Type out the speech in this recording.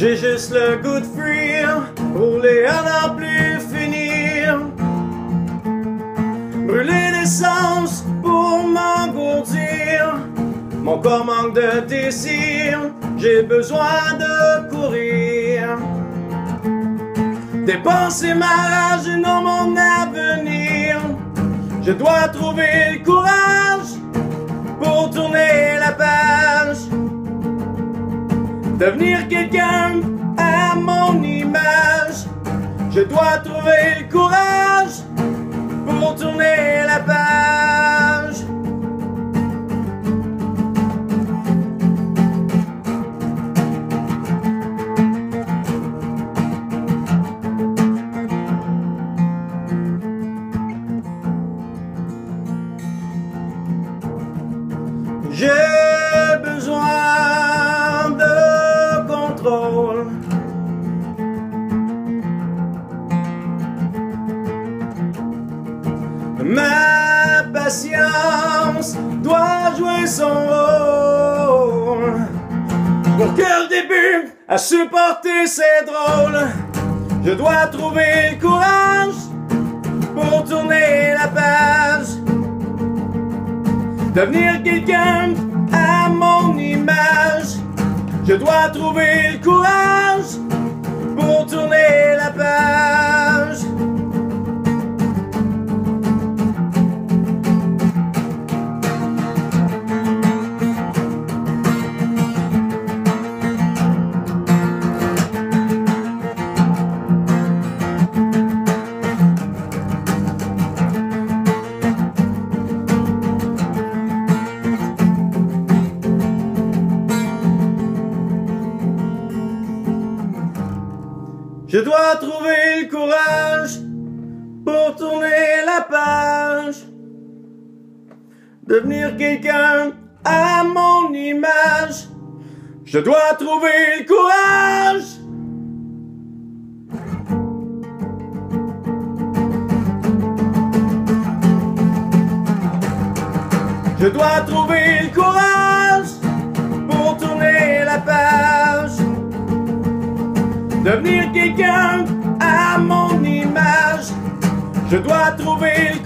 J'ai juste le goût de fuir, rouler à n'en plus finir. Brûler l'essence pour m'engourdir. Mon corps manque de désir, j'ai besoin de courir. Dépenser ma rage non mon avenir. Je dois trouver le courage Devenir quelqu'un à mon image. Je dois trouver le courage Ma patience doit jouer son rôle. Pour que le début à supporter c'est drôle, je dois trouver le courage pour tourner la page. Devenir quelqu'un à mon image. Je dois trouver le courage Je dois trouver le courage pour tourner la page. Devenir quelqu'un à mon image. Je dois trouver le courage. Je dois trouver le courage Devenir quelqu'un à mon image. Je dois trouver